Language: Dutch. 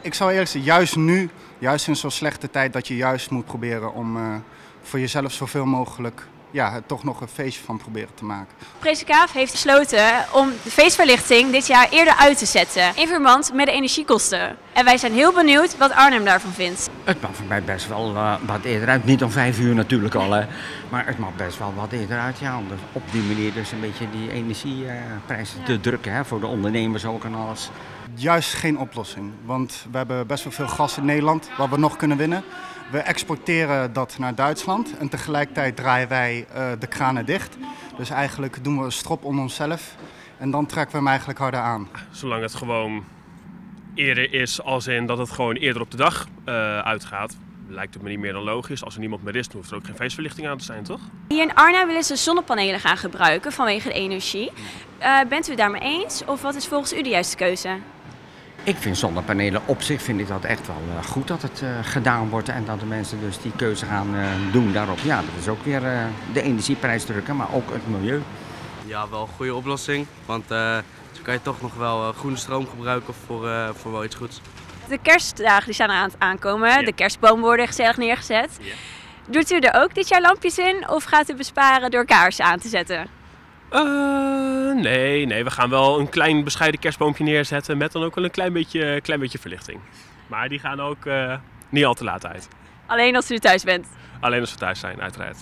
ik zou eerlijk juist nu, juist in zo'n slechte tijd, dat je juist moet proberen om uh, voor jezelf zoveel mogelijk ja, toch nog een feestje van proberen te maken. Presenkaaf heeft besloten om de feestverlichting dit jaar eerder uit te zetten in verband met de energiekosten. En wij zijn heel benieuwd wat Arnhem daarvan vindt. Het mag voor mij best wel uh, wat eerder uit. Niet om vijf uur natuurlijk al, hè. maar het mag best wel wat eerder uit. Ja, om op die manier dus een beetje die energieprijzen uh, ja. te drukken hè, voor de ondernemers ook en alles. Juist geen oplossing, want we hebben best wel veel gas in Nederland wat we nog kunnen winnen. We exporteren dat naar Duitsland en tegelijkertijd draaien wij uh, de kranen dicht. Dus eigenlijk doen we een strop om onszelf en dan trekken we hem eigenlijk harder aan. Zolang het gewoon eerder is, als in dat het gewoon eerder op de dag uh, uitgaat, lijkt het me niet meer dan logisch. Als er niemand meer is, dan hoeft er ook geen feestverlichting aan te zijn, toch? Hier in Arnhem willen ze zonnepanelen gaan gebruiken vanwege de energie. Uh, bent u het daarmee eens of wat is volgens u de juiste keuze? Ik vind zonnepanelen op zich vind ik dat echt wel uh, goed dat het uh, gedaan wordt en dat de mensen dus die keuze gaan uh, doen daarop. Ja, dat is ook weer de energieprijs drukken, maar ook het milieu. Ja, wel een goede oplossing, want zo kan je toch nog wel groene stroom gebruiken voor, voor wel iets goeds. De kerstdagen die staan aan het aankomen, ja. de kerstboom worden gezellig neergezet. Ja. Doet u er ook dit jaar lampjes in of gaat u besparen door kaarsen aan te zetten? Uh, nee, nee, we gaan wel een klein bescheiden kerstboompje neerzetten met dan ook wel een klein beetje, klein beetje verlichting. Maar die gaan ook uh, niet al te laat uit. Alleen als u thuis bent? Alleen als we thuis zijn, uiteraard.